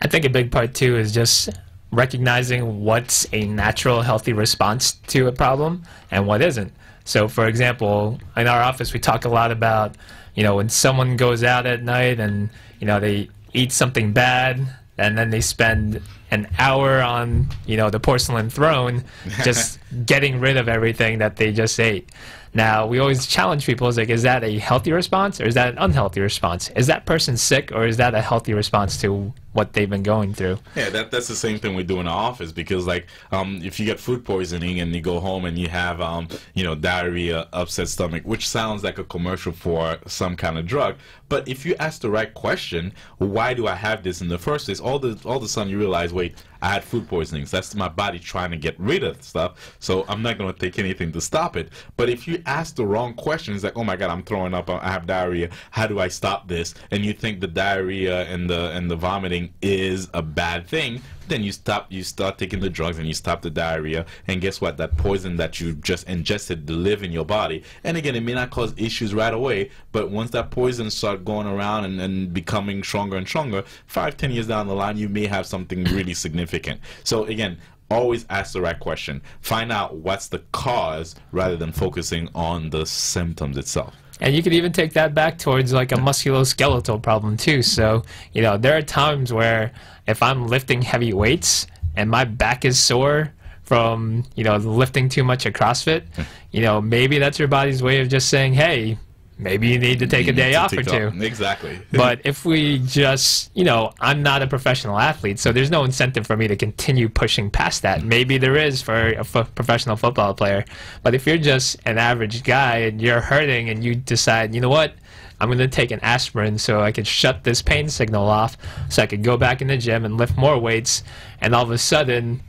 I think a big part too is just recognizing what's a natural, healthy response to a problem and what isn't. So, for example, in our office, we talk a lot about, you know, when someone goes out at night and, you know, they eat something bad and then they spend an hour on, you know, the porcelain throne <laughs> just getting rid of everything that they just ate. Now, we always challenge people is like, is that a healthy response or is that an unhealthy response? Is that person sick or is that a healthy response to what they've been going through? Yeah, that, that's the same thing we do in the office because, like, um, if you get food poisoning and you go home and you have, um, you know, diarrhea, upset stomach, which sounds like a commercial for some kind of drug, but if you ask the right question, why do I have this in the first place? All the all of a sudden you realize, wait, I had food poisoning. So that's my body trying to get rid of stuff. So I'm not going to take anything to stop it. But if you ask the wrong questions, like, oh my God, I'm throwing up, I have diarrhea. How do I stop this? And you think the diarrhea and the and the vomiting is a bad thing, then you stop you start taking the drugs and you stop the diarrhea. And guess what? That poison that you just ingested to live in your body. And again it may not cause issues right away but once that poison start going around and, and becoming stronger and stronger five ten years down the line you may have something really significant. So again always ask the right question. Find out what's the cause rather than focusing on the symptoms itself and you could even take that back towards like a musculoskeletal problem too. So, you know, there are times where if I'm lifting heavy weights and my back is sore from, you know, lifting too much at CrossFit, hmm. you know, maybe that's your body's way of just saying, hey, maybe you need to take You a day off or two. exactly <laughs> But if we just, you know, I'm not a professional athlete, so there's no incentive for me to continue pushing past that. Maybe there is for a professional football player. But if you're just an average guy and you're hurting and you decide, you know what, I'm going to take an aspirin so I can shut this pain signal off so I can go back in the gym and lift more weights, and all of a sudden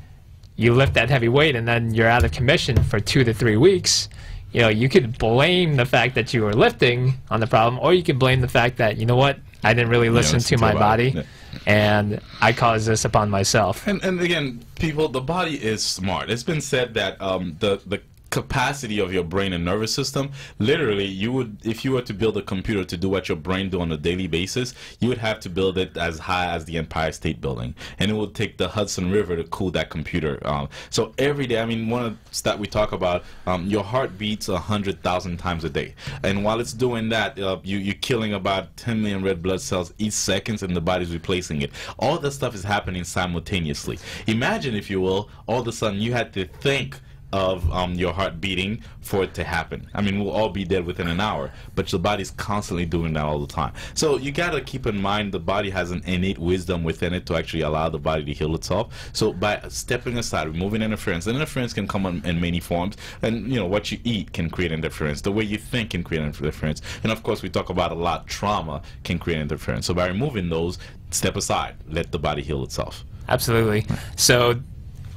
you lift that heavy weight and then you're out of commission for two to three weeks you know, you could blame the fact that you were lifting on the problem, or you could blame the fact that, you know what, I didn't really listen listen to to my your body, body. and I caused this upon myself. And and again, people, the body is smart. It's been said that um, the the capacity of your brain and nervous system literally you would if you were to build a computer to do what your brain do on a daily basis you would have to build it as high as the empire state building. And it would take the hudson river to cool that computer um, so every day i mean one of the stat we talk about um, your heart beats a hundred thousand times a day. And while it's doing that uh, you, you're killing about 10 million red blood cells each seconds and the body's replacing it. All that stuff is happening simultaneously. Imagine if you will all of a sudden you had to think of um, your heart beating for it to happen. I mean, we'll all be dead within an hour, but your body's constantly doing that all the time. So you got to keep in mind the body has an innate wisdom within it to actually allow the body to heal itself. So by stepping aside, removing interference, and interference can come in, in many forms, and you know what you eat can create interference. The way you think can create interference, and of course we talk about a lot. Trauma can create interference. So by removing those, step aside, let the body heal itself. Absolutely. So,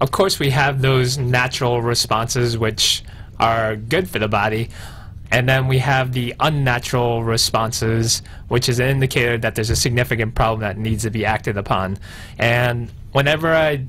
of course, we have those natural responses which are good for the body. And then we have the unnatural responses, which is an indicator that there's a significant problem that needs to be acted upon. And whenever I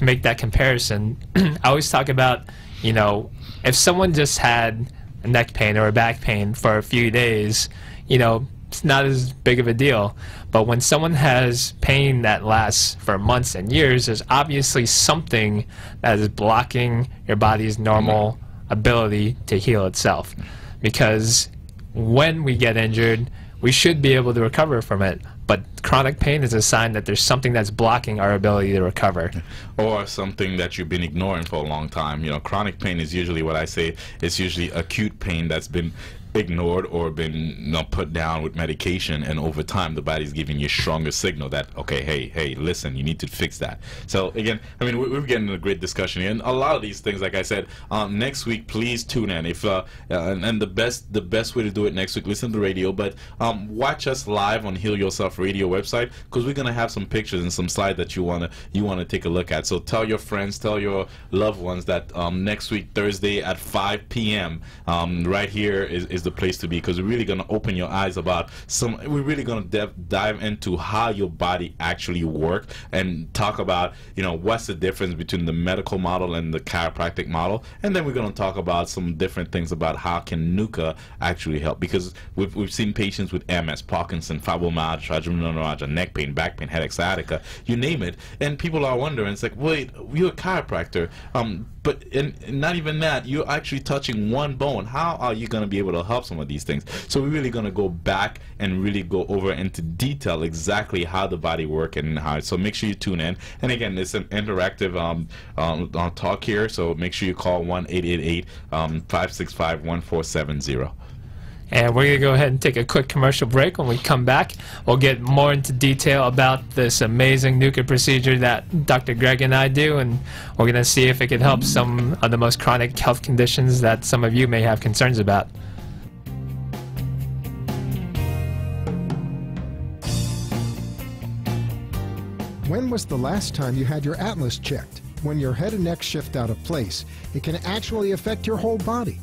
make that comparison, <clears throat> I always talk about, you know, if someone just had neck pain or a back pain for a few days, you know, it's not as big of a deal. But when someone has pain that lasts for months and years, there's obviously something that is blocking your body's normal ability to heal itself. Because when we get injured, we should be able to recover from it. But chronic pain is a sign that there's something that's blocking our ability to recover. <laughs> or something that you've been ignoring for a long time. You know, chronic pain is usually what I say. It's usually acute pain that's been ignored or been you know, put down with medication, and over time the body's giving you a stronger signal that okay, hey, hey, listen, you need to fix that. So again, I mean, we- we're getting a great discussion here, and a lot of these things, like I said, um, next week, please tune in. If uh, uh, and, and the best the best way to do it next week, listen to the radio, but um, watch us live on Heal Yourself Radio website because we're gonna have some pictures and some slides that you wanna you wanna take a look at. So tell your friends, tell your loved ones that um, next week Thursday at 5 p.m. Um, right here is, is is the place to be because we're really going to open your eyes about some. We're really going to dive into how your body actually work and talk about you know what's the difference between the medical model and the chiropractic model, and then we're going to talk about some different things about how can NUCCA actually help because we've we've seen patients with MS, Parkinson, fibromyalgia, neuralgia, neck pain, back pain, headache, sciatica, you name it, and people are wondering. It's like, wait, you're a chiropractor, um, but in, not even that, you're actually touching one bone. How are you going to be able to help some of these things? So we're really going to go back and really go over into detail exactly how the body works and how. So make sure you tune in. And again, it's an interactive um, um, talk here. So make sure you call one eight eight eight um, five six five one four seven zero. And we're going to go ahead and take a quick commercial break. When we come back, we'll get more into detail about this amazing NUCCA procedure that Dr. Greg and I do, and we're going to see if it can help some of the most chronic health conditions that some of you may have concerns about. When was the last time you had your atlas checked? When your head and neck shift out of place, it can actually affect your whole body.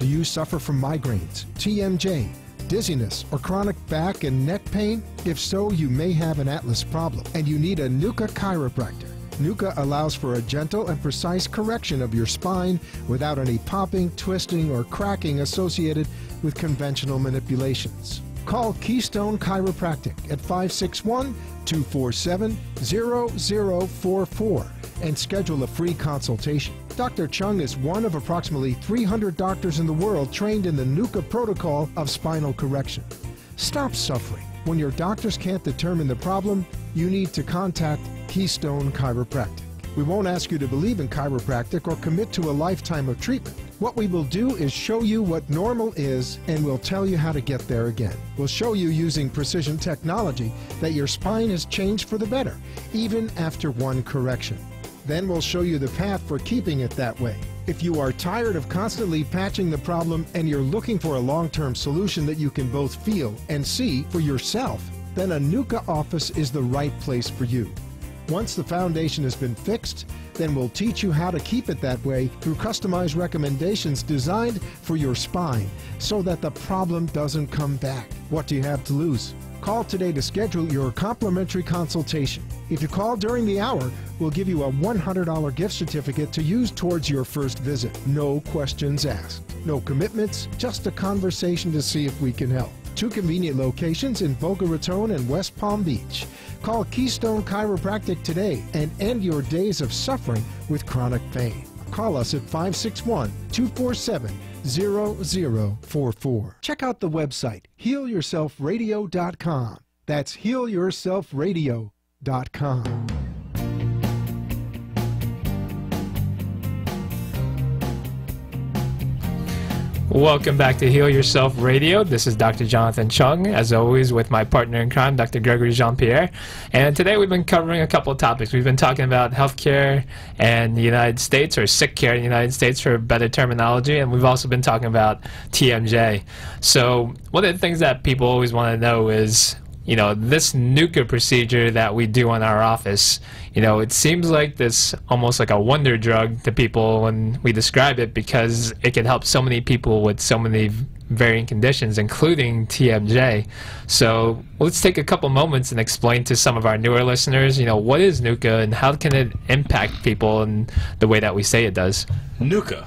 Do you suffer from migraines, TMJ, dizziness, or chronic back and neck pain? If so, you may have an Atlas problem and you need a NUCCA chiropractor. NUCCA allows for a gentle and precise correction of your spine without any popping, twisting, or cracking associated with conventional manipulations. Call Keystone Chiropractic at 561 247 0044 and schedule a free consultation. Dr. Chung is one of approximately 300 doctors in the world trained in the NUCCA protocol of spinal correction. Stop suffering. When your doctors can't determine the problem, you need to contact Keystone Chiropractic. We won't ask you to believe in chiropractic or commit to a lifetime of treatment. What we will do is show you what normal is and we'll tell you how to get there again. We'll show you using precision technology that your spine has changed for the better, even after one correction. Then we'll show you the path for keeping it that way. If you are tired of constantly patching the problem and you're looking for a long-term solution that you can both feel and see for yourself, then a NUCCA office is the right place for you. Once the foundation has been fixed, then we'll teach you how to keep it that way through customized recommendations designed for your spine so that the problem doesn't come back. What do you have to lose? Call today to schedule your complimentary consultation. If you call during the hour, we'll give you a $100 gift certificate to use towards your first visit. No questions asked. No commitments, just a conversation to see if we can help. Two convenient locations in Boca Raton and West Palm Beach. Call Keystone Chiropractic today and end your days of suffering with chronic pain. Call us at 561 247 0044. Check out the website healyourselfradio.com. That's healyourselfradio.com. Welcome back to Heal Yourself Radio. This is Dr. Jonathan Chung, as always, with my partner in crime, Dr. Gregory Jean Pierre. And today we've been covering a couple of topics. We've been talking about healthcare in the United States, or sick care in the United States for better terminology, and we've also been talking about TMJ. So, one of the things that people always want to know is you know, this NUCCA procedure that we do in our office, you know, it seems like this almost like a wonder drug to people when we describe it because it can help so many people with so many varying conditions, including TMJ. So let's take a couple moments and explain to some of our newer listeners, you know, what is NUCCA and how can it impact people in the way that we say it does? NUCCA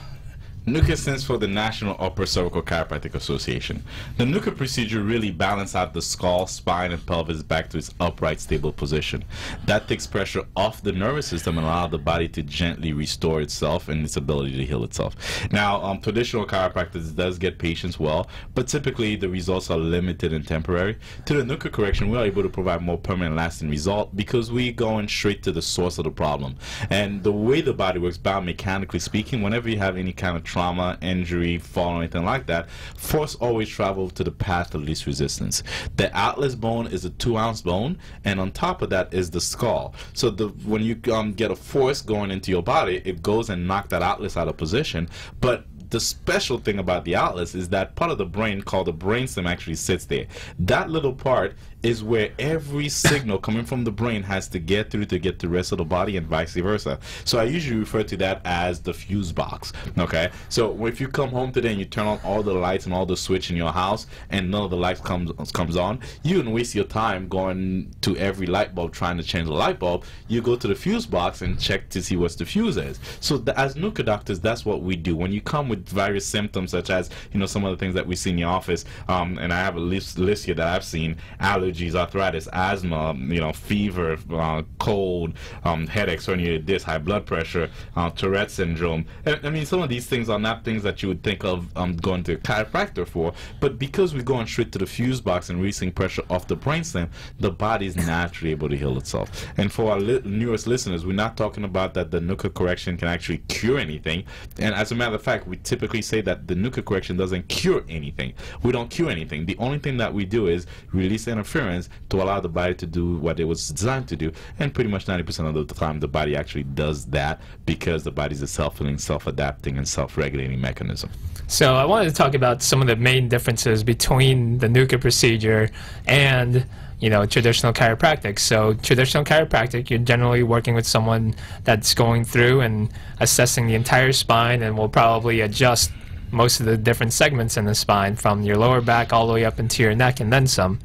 NUCCA stands for the National Upper Cervical Chiropractic Association. The NUCCA procedure really balances out the skull, spine, and pelvis back to its upright, stable position. That takes pressure off the nervous system and allows the body to gently restore itself and its ability to heal itself. Now, um, traditional chiropractic does get patients well, but typically the results are limited and temporary. To the NUCCA correction, we are able to provide more permanent, lasting result because we're going straight to the source of the problem. And the way the body works, biomechanically speaking, whenever you have any kind of trauma, injury, fall, or anything like that, force always travel to the path of least resistance. The atlas bone is a two ounce bone, and on top of that is the skull. So the when you um, get a force going into your body, it goes and knock that atlas out of position, but the special thing about the atlas is that part of the brain called the brainstem actually sits there. That little part is where every signal coming from the brain has to get through to get the rest of the body and vice versa. So I usually refer to that as the fuse box. Okay, so if you come home today and you turn on all the lights and all the switch in your house and none of the lights comes comes on, you don't waste your time going to every light bulb trying to change the light bulb. You go to the fuse box and check to see what the fuse is. So the, as NUCCA doctors, that's what we do. When you come with various symptoms such as you know some of the things that we see in the office, um, and I have a list, list here that I've seen allergy allergies, arthritis, asthma, you know, fever, uh, cold, um, headaches, herniated disc, high blood pressure, uh, Tourette syndrome. I mean, some of these things are not things that you would think of um, going to a chiropractor for, but because we're going straight to the fuse box and releasing pressure off the brainstem, the body is naturally able to heal itself. And for our li- newest listeners, we're not talking about that the NUCCA correction can actually cure anything. And as a matter of fact, we typically say that the NUCCA correction doesn't cure anything. We don't cure anything. The only thing that we do is release interference to allow the body to do what it was designed to do. And pretty much 90% of the time, the body actually does that because the body is a self healing, self adapting, and self regulating mechanism. So, I wanted to talk about some of the main differences between the NUCCA procedure and you know, traditional chiropractic. So traditional chiropractic, you're generally working with someone that's going through and assessing the entire spine and will probably adjust most of the different segments in the spine from your lower back all the way up into your neck and then some.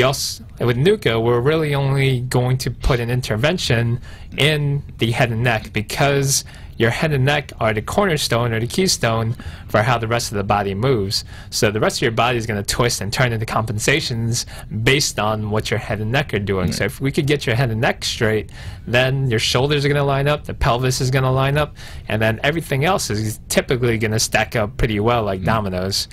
Also, with NUCCA, we're really only going to put an intervention in the head and neck because your head and neck are the cornerstone or the keystone for how the rest of the body moves. So the rest of your body is going to twist and turn into compensations based on what your head and neck are doing. -hmm. So if we could get your head and neck straight, then your shoulders are going to line up, the pelvis is going to line up, and then everything else is typically going to stack up pretty well like mm dominoes.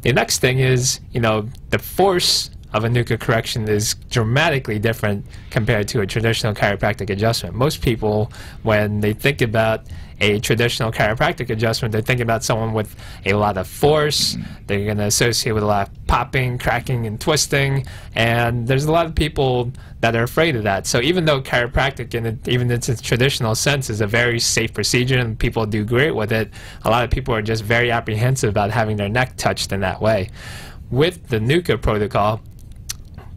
The next thing is, you know, the force of a NUCCA correction is dramatically different compared to a traditional chiropractic adjustment. Most people, when they think about a traditional chiropractic adjustment, they're thinking about someone with a lot of force. They're going to associate with a lot of popping, cracking, and twisting. And there's a lot of people that are afraid of that. So even though chiropractic, in it, even in its traditional sense, is a very safe procedure and people do great with it, a lot of people are just very apprehensive about having their neck touched in that way. With the NUCCA protocol,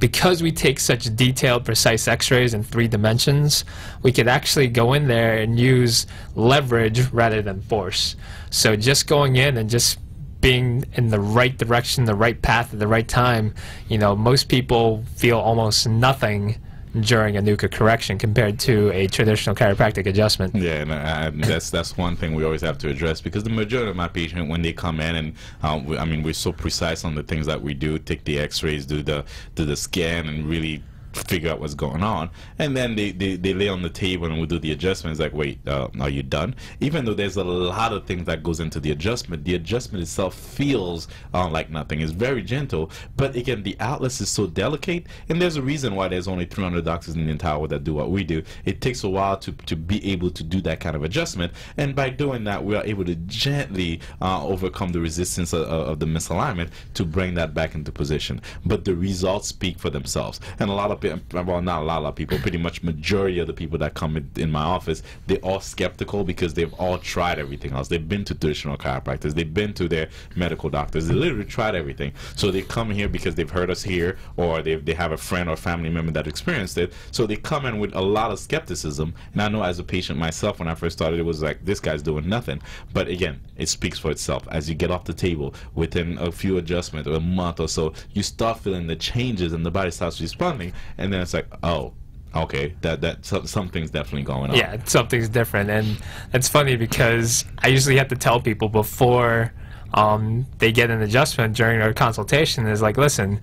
because we take such detailed, precise x-rays in three dimensions, we could actually go in there and use leverage rather than force. So just going in and just being in the right direction, the right path at the right time, you know, most people feel almost nothing during a NUCCA correction compared to a traditional chiropractic adjustment. Yeah, and uh, that's that's one thing we always have to address because the majority of my patients, when they come in, and um, we, I mean, we're so precise on the things that we do, take the X-rays, do the do the scan, and really figure out what's going on. And then they, they, they lay on the table and we do the adjustments like wait uh, are you done? Even though there's a lot of things that goes into the adjustment the adjustment itself feels uh, like nothing. It's very gentle but again the atlas is so delicate. And there's a reason why there's only 300 doctors in the entire world that do what we do. It takes a while to, to be able to do that kind of adjustment. And by doing that we are able to gently uh, overcome the resistance of, of the misalignment to bring that back into position. But the results speak for themselves. And a lot of well, not a lot of people, pretty much majority of the people that come in, in my office, they're all skeptical because they've all tried everything else. They've been to traditional chiropractors, they've been to their medical doctors, they literally tried everything. So they come here because they've heard us here, or they they have a friend or family member that experienced it. So they come in with a lot of skepticism. And I know as a patient myself, when I first started, it was like this guy's doing nothing. But again, it speaks for itself. As you get off the table, within a few adjustments or a month or so, you start feeling the changes and the body starts responding and then it's like, oh, okay, that that something's definitely going on. Yeah, something's different, and it's funny because I usually have to tell people before um, they get an adjustment during our consultation is like, listen,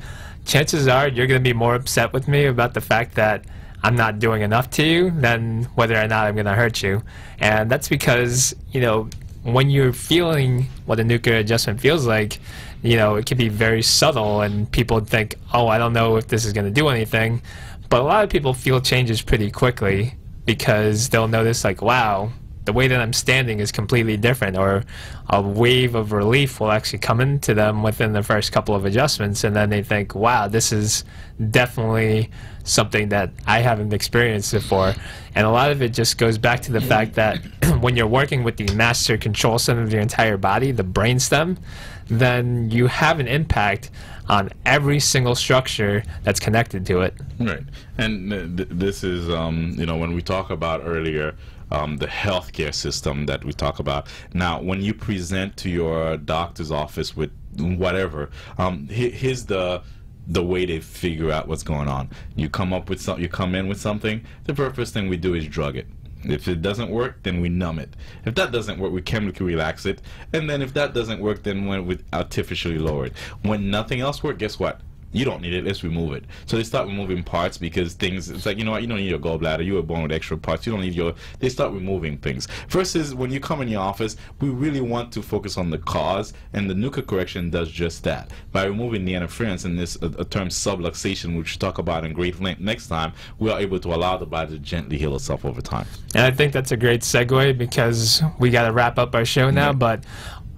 chances are you're going to be more upset with me about the fact that I'm not doing enough to you than whether or not I'm going to hurt you, and that's because you know when you're feeling what a NUCCA adjustment feels like, you know, it can be very subtle and people think, oh, I don't know if this is going to do anything. But a lot of people feel changes pretty quickly because they'll notice, like, wow, the way that I'm standing is completely different, or a wave of relief will actually come into them within the first couple of adjustments, and then they think, wow, this is definitely something that I haven't experienced before. And a lot of it just goes back to the fact that <clears throat> when you're working with the master control center of your entire body, the brainstem, then you have an impact on every single structure that's connected to it. Right. And th- this is, um, you know, when we talk about earlier, um, the healthcare system that we talk about. Now, when you present to your doctor's office with whatever, um, here's the the way they figure out what's going on. You come up with some, you come in with something. The first thing we do is drug it. If it doesn't work, then we numb it. If that doesn't work, we chemically relax it. And then if that doesn't work, then we artificially lower it. When nothing else works, guess what? You don't need it let's remove it. So they start removing parts because things it's like you know what you don't need your gallbladder you were born with extra parts you don't need your they start removing things. Versus when you come in your office we really want to focus on the cause and the NUCCA correction does just that. By removing the interference and this a, a term subluxation which we'll talk about in great length next time we are able to allow the body to gently heal itself over time. And i think that's a great segue because we got to wrap up our show now but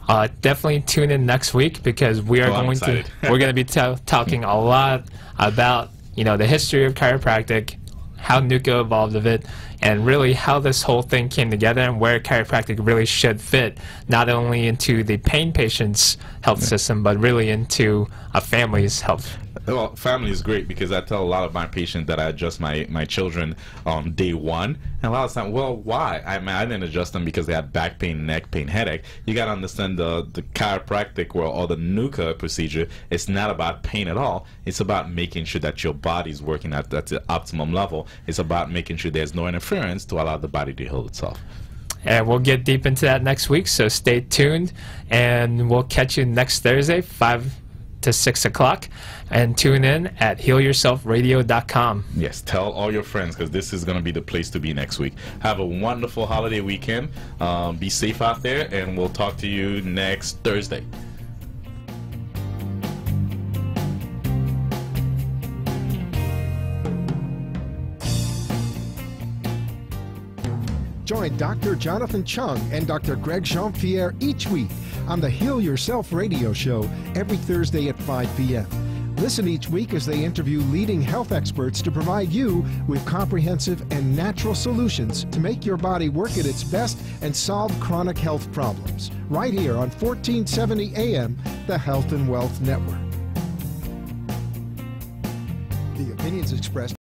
uh, definitely tune in next week because we are oh, going to we're going to be talking a lot about you know the history of chiropractic, how NUCCA evolved of it, and really how this whole thing came together and where chiropractic really should fit not only into the pain patient's health yeah. system but really into a family's health well, family is great because I tell a lot of my patients that I adjust my, my children um, day one. And a lot of time, well, why? I mean, I didn't adjust them because they had back pain, neck pain, headache. You got to understand the, the chiropractic world or the NUCCA procedure. It's not about pain at all. It's about making sure that your body's working at, at the optimum level. It's about making sure there's no interference to allow the body to heal itself. And we'll get deep into that next week, so stay tuned. And we'll catch you next Thursday, 5 to 6 o'clock and tune in at healyourselfradio.com. Yes, tell all your friends because this is going to be the place to be next week. Have a wonderful holiday weekend. Um, be safe out there, and we'll talk to you next Thursday. Join Dr. Jonathan Chung and Dr. Greg Jean Pierre each week on the Heal Yourself radio show every Thursday at 5 p.m. Listen each week as they interview leading health experts to provide you with comprehensive and natural solutions to make your body work at its best and solve chronic health problems. Right here on 1470 AM, the Health and Wealth Network. The opinions expressed